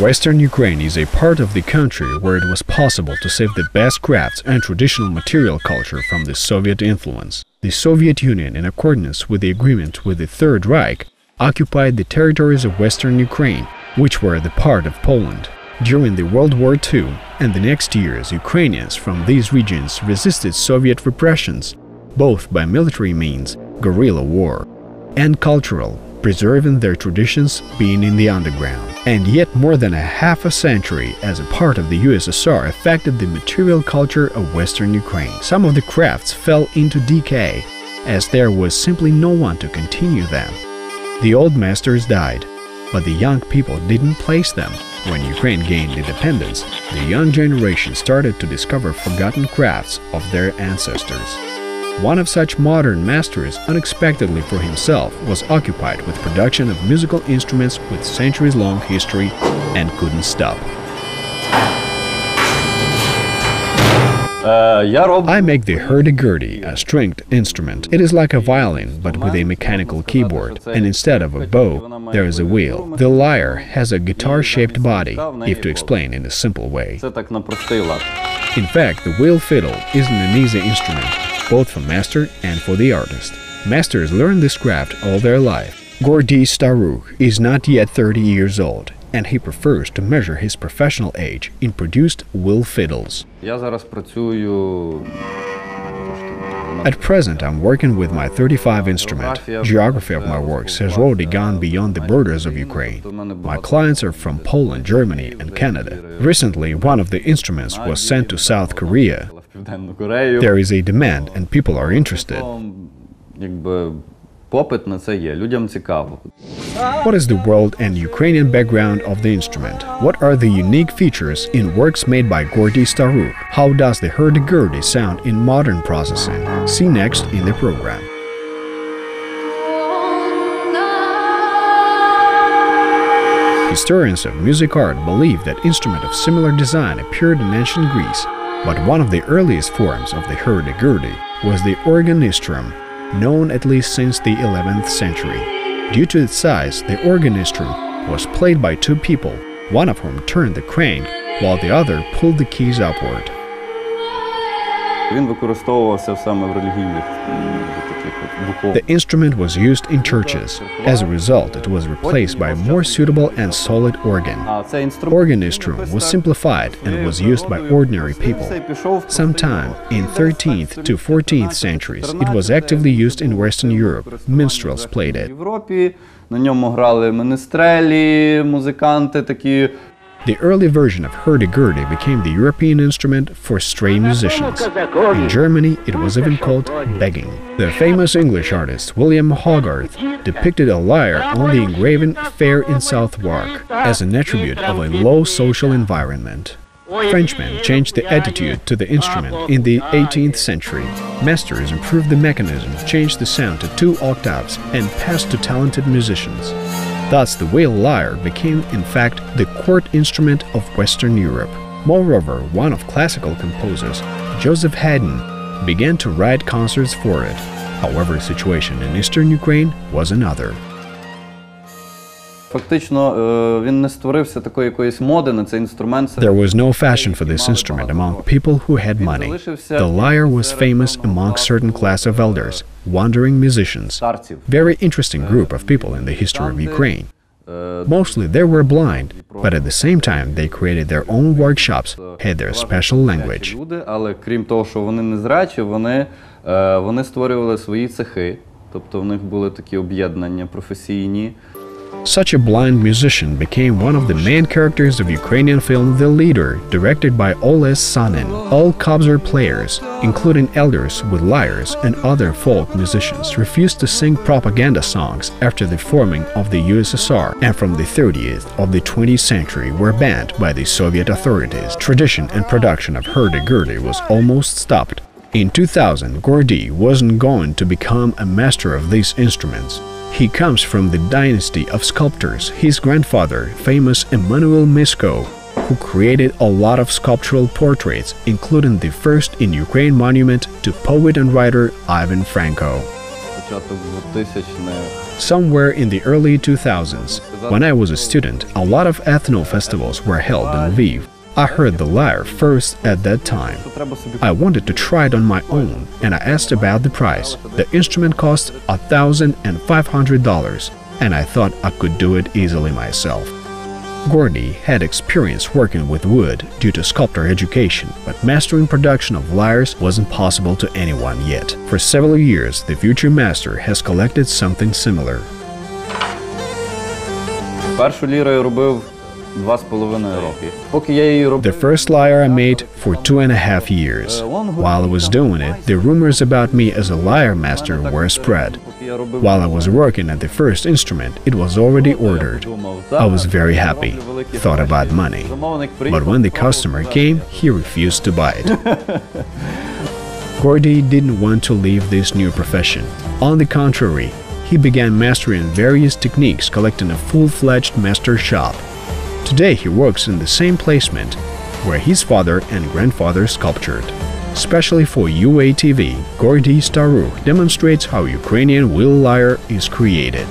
Western Ukraine is a part of the country where it was possible to save the best crafts and traditional material culture from the Soviet influence. The Soviet Union, in accordance with the agreement with the Third Reich, occupied the territories of Western Ukraine, which were the part of Poland. During the World War II and the next years, Ukrainians from these regions resisted Soviet repressions, both by military means, guerrilla war, and cultural, preserving their traditions being in the underground. And yet more than a half a century as a part of the USSR affected the material culture of Western Ukraine. Some of the crafts fell into decay, as there was simply no one to continue them. The old masters died, but the young people didn't place them. When Ukraine gained independence, the young generation started to discover forgotten crafts of their ancestors. One of such modern masters, unexpectedly for himself, was occupied with production of musical instruments with centuries-long history and couldn't stop. I make the hurdy-gurdy, a stringed instrument. It is like a violin, but with a mechanical keyboard, and instead of a bow, there is a wheel. The lyre has a guitar-shaped body, if to explain in a simple way. In fact, the wheel fiddle isn't an easy instrument, both for master and for the artist. Masters learn this craft all their life. Gordiy Starukh is not yet 30 years old, and he prefers to measure his professional age in produced wheel fiddles. At present, I'm working with my 35 instrument. Geography of my works has already gone beyond the borders of Ukraine. My clients are from Poland, Germany, and Canada. Recently, one of the instruments was sent to South Korea. There is a demand and people are interested. What is the world and Ukrainian background of the instrument? What are the unique features in works made by Gordiy Starukh? How does the hurdy-gurdy sound in modern processing? See next in the program. Historians of music art believe that instrument of similar design appeared in ancient Greece but one of the earliest forms of the hurdy-gurdy was the organistrum, known at least since the 11th century. Due to its size, the organistrum was played by two people, one of whom turned the crank while the other pulled the keys upward. Він використовувався саме в релігійних The instrument was used in churches. As a result, it was replaced by a more suitable and solid organ. Organistrum was simplified and was used by ordinary people. Sometime in 13th to 14th centuries, it was actively used in Western Europe. Minstrels played it. На ньому грали менестрелі, музиканти такі the early version of hurdy-gurdy became the European instrument for stray musicians. In Germany, it was even called begging. The famous English artist William Hogarth depicted a lyre on the engraven Fair in Southwark as an attribute of a low social environment. Frenchmen changed the attitude to the instrument in the 18th century. Masters improved the mechanism, changed the sound to two octaves, and passed to talented musicians. Thus, the wheel lyre became, in fact, the court instrument of Western Europe. Moreover, one of classical composers, Joseph Haydn, began to write concerts for it. However, the situation in eastern Ukraine was another. Фактично, він не створився такої якоїсь моди на цей інструмент. There was no fashion for this instrument among people who had money. The lyre was famous among certain class of elders, wandering musicians. Very interesting group of people in the history of Ukraine. Mostly they were blind, but at the same time they created their own workshops, had their special language. Але крім того, що вони незрячі, вони, вони створювали свої цехи, тобто в них були такі об'єднання професійні. Such a blind musician became one of the main characters of Ukrainian film The Leader, directed by Oles Sanin. All Kobzar players, including elders with lyres and other folk musicians, refused to sing propaganda songs after the forming of the USSR and from the 30th of the 20th century were banned by the Soviet authorities. Tradition and production of hurdy-gurdy was almost stopped. In 2000, Gordiy wasn't going to become a master of these instruments. He comes from the dynasty of sculptors, his grandfather, famous Emmanuel Misko, who created a lot of sculptural portraits, including the first in Ukraine monument to poet and writer Ivan Franko. Somewhere in the early 2000s, when I was a student, a lot of ethno festivals were held in Lviv. I heard the lyre first at that time. I wanted to try it on my own and I asked about the price. The instrument cost $1,500 and I thought I could do it easily myself. Gordiy had experience working with wood due to sculptor education, but mastering production of lyres wasn't possible to anyone yet. For several years, the future master has collected something similar. The first lyre I made for two and a half years. While I was doing it, the rumors about me as a lyre master were spread. While I was working at the first instrument, it was already ordered. I was very happy, thought about money. But when the customer came, he refused to buy it. Gordiy didn't want to leave this new profession. On the contrary, he began mastering various techniques, collecting a full-fledged master shop. Today, he works in the same placement where his father and grandfather sculptured. Especially for UATV, Gordiy Starukh demonstrates how Ukrainian wheel lyre is created.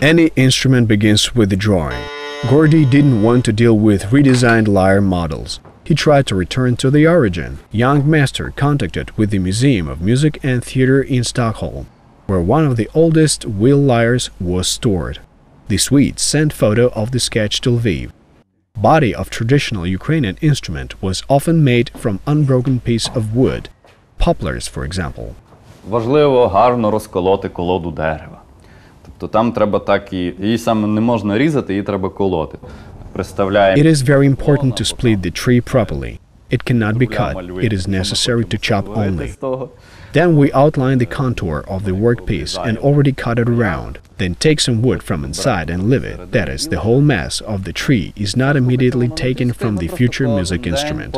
Any instrument begins with the drawing. Gordiy didn't want to deal with redesigned lyre models. He tried to return to the origin. Young Master contacted with the Museum of Music and Theatre in Stockholm, where one of the oldest wheel lyres was stored. The Swedes sent photo of the sketch to Lviv. Body of traditional Ukrainian instrument was often made from unbroken piece of wood, poplars for example. важливо гарно розколоти колоду дерева. Тобто там треба так і. Її саме не можна різати, її треба колоти. Представляємо. It is very important to split the tree properly. It cannot be cut. It is necessary to chop only. З того. Then we outline the contour of the workpiece and already cut it around. Then take some wood from inside and leave it. That is, the whole mass of the tree is not immediately taken from the future music instrument.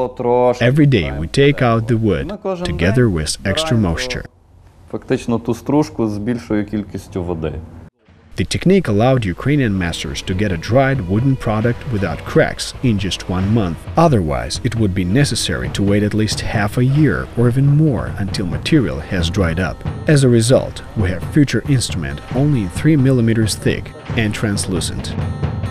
Every day we take out the wood together with extra moisture. Фактично ту стружку з більшою кількістю води. The technique allowed Ukrainian masters to get a dried wooden product without cracks in just one month. Otherwise, it would be necessary to wait at least half a year or even more until material has dried up. As a result, we have future instrument only 3 millimeters thick and translucent.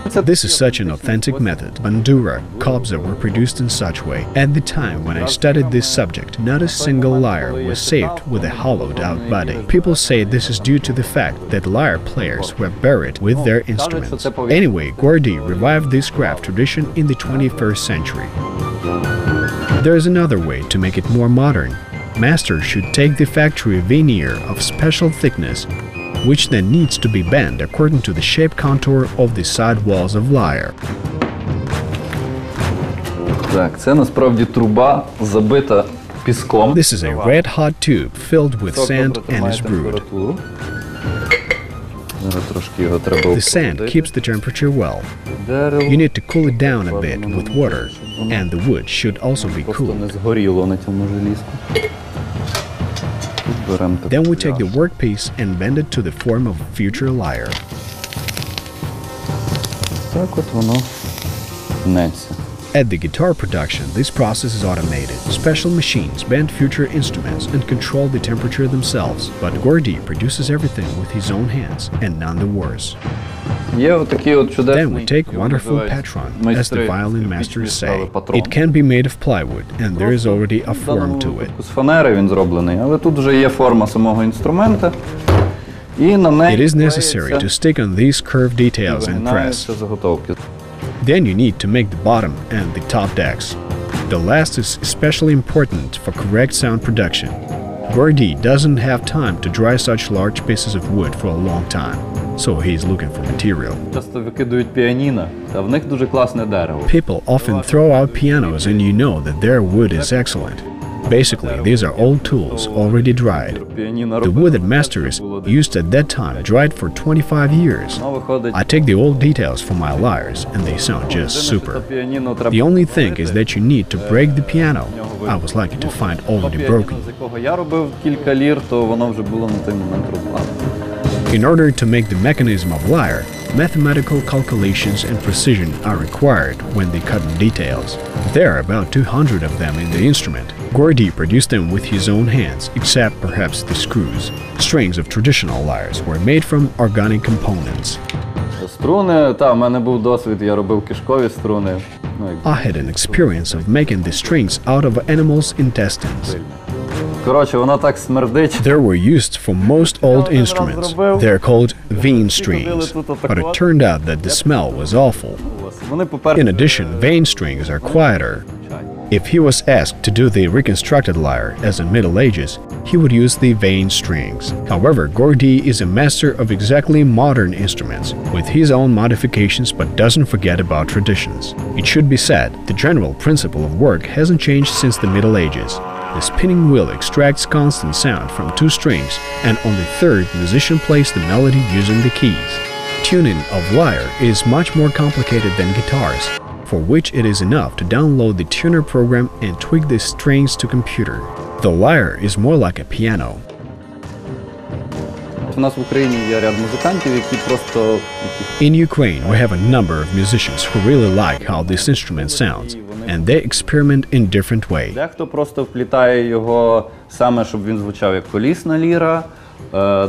This is such an authentic method. Bandura, kobza were produced in such way. At the time when I studied this subject, not a single lyre was saved with a hollowed out body. People say this is due to the fact that lyre players were buried with their instruments. Anyway, Gordiy revived this craft tradition in the 21st century. There is another way to make it more modern. Master should take the factory veneer of special thickness, which then needs to be bent according to the shape contour of the side walls of lyre. Так, це насправді труба забита піском. This is a red hot tube filled with sand and is brewed. температуру. Зараз трошки його треба The sand охолодити. keeps the temperature well. Дерево You need to cool it down a bit with water, and the wood should also be просто не cooled. Then we take the пляшку. workpiece and bend it to the form of future lyre. Так от воно гнеться. At the guitar production, this process is automated. Special machines bend future instruments and control the temperature themselves, but Gordiy produces everything with his own hands, and none the worse. Then we take wonderful patron, as the violin masters say. It can be made of plywood, and there is already a form to it. It is necessary to stick on these curved details and press. Then you need to make the bottom and the top decks. The last is especially important for correct sound production. Gordiy doesn't have time to dry such large pieces of wood for a long time, so he's looking for material. People often throw out pianos and you know that their wood is excellent. Basically, these are old tools, already dried. The wood that masters used at that time dried for 25 years. I take the old details from my lyres, and they sound just super. The only thing is that you need to break the piano. I was lucky to find already broken. In order to make the mechanism of lyre, mathematical calculations and precision are required when they cut in details. There are about 200 of them in the instrument. Gordiy produced them with his own hands, except perhaps the screws. Strings of traditional lyres were made from organic components. I had an experience of making the strings out of animals' intestines. They were used for most old instruments. They're called vein strings. But it turned out that the smell was awful. In addition, vein strings are quieter. If he was asked to do the reconstructed lyre, as in Middle Ages, he would use the vein strings. However, Gordiy is a master of exactly modern instruments, with his own modifications but doesn't forget about traditions. It should be said, the general principle of work hasn't changed since the Middle Ages. The spinning wheel extracts constant sound from two strings, and on the third, the musician plays the melody using the keys. Tuning of lyre is much more complicated than guitars, for which it is enough to download the tuner program and tweak the strings to computer. The lyre is more like a piano. In Ukraine, we have a number of musicians who really like how this instrument sounds, and they experiment in different ways.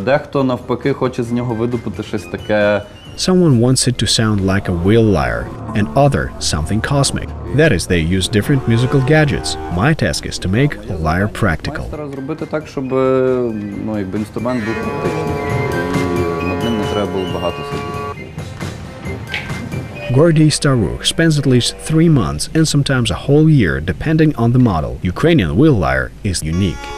Дехто навпаки хоче з нього видобути щось таке. Someone wants it to sound like a wheel lyre, and other something cosmic. That is, they use different musical gadgets. My task is to make a lyre practical. Майстера зробити так, щоб ну, якби інструмент був практичний. Над ним не треба було багато сидіти. Gordiy Starukh spends at least three months and sometimes a whole year depending on the model. Ukrainian wheel lyre is unique.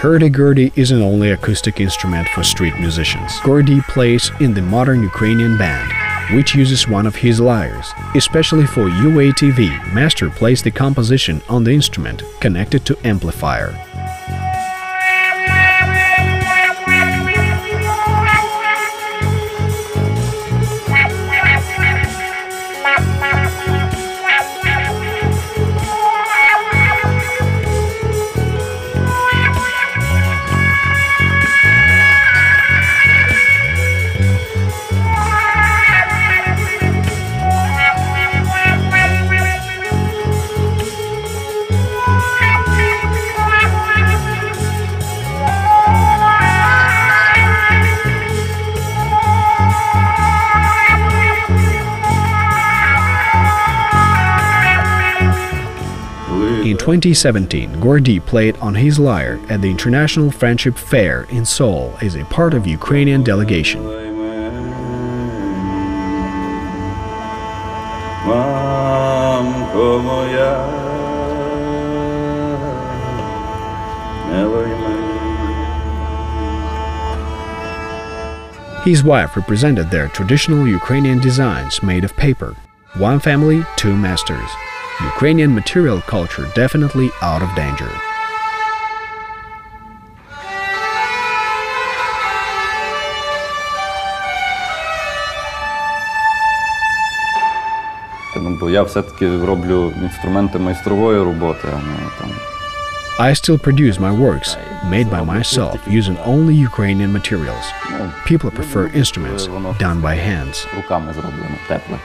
Hurdy-gurdy is an only acoustic instrument for street musicians. Gordiy plays in the modern Ukrainian band, which uses one of his lyres. Especially for UATV, Master plays the composition on the instrument connected to amplifier. 2017, Gordiy played on his lyre at the International Friendship Fair in Seoul as a part of Ukrainian delegation. His wife represented their traditional Ukrainian designs made of paper. One family, two masters. Ukrainian material culture definitely out of danger. Ну, бо я все-таки роблю інструменти майстрової роботи, а не там. I still produce my works, made by myself, using only Ukrainian materials. Ну, People prefer instruments done by hands. руками зроблено, тепле.